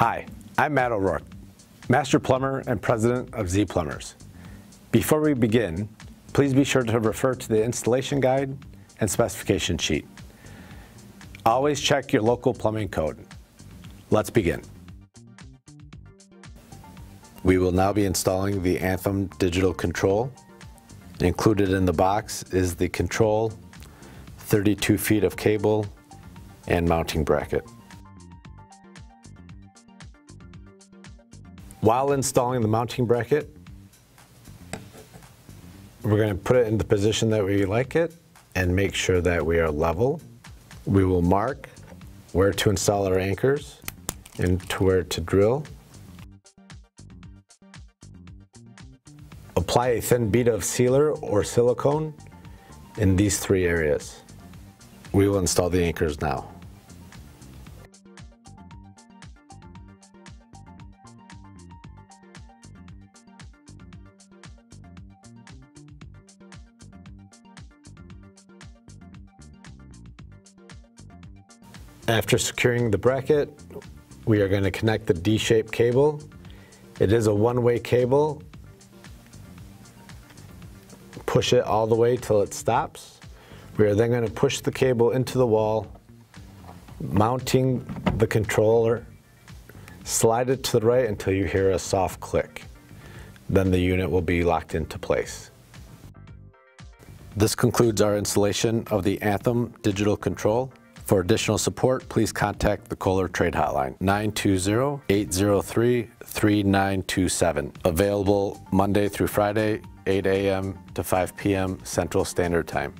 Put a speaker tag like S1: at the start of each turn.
S1: Hi, I'm Matt O'Rourke, Master Plumber and President of Z Plumbers. Before we begin, please be sure to refer to the installation guide and specification sheet. Always check your local plumbing code. Let's begin. We will now be installing the Anthem digital control. Included in the box is the control, 32 feet of cable, and mounting bracket. While installing the mounting bracket, we're going to put it in the position that we like it and make sure that we are level. We will mark where to install our anchors and to where to drill. Apply a thin bead of sealer or silicone in these three areas. We will install the anchors now. After securing the bracket, we are going to connect the D-shaped cable. It is a one-way cable. Push it all the way till it stops. We are then going to push the cable into the wall, mounting the controller, slide it to the right until you hear a soft click. Then the unit will be locked into place. This concludes our installation of the Anthem digital control. For additional support, please contact the Kohler Trade Hotline, 920-803-3927. Available Monday through Friday, 8 a.m. to 5 p.m. Central Standard Time.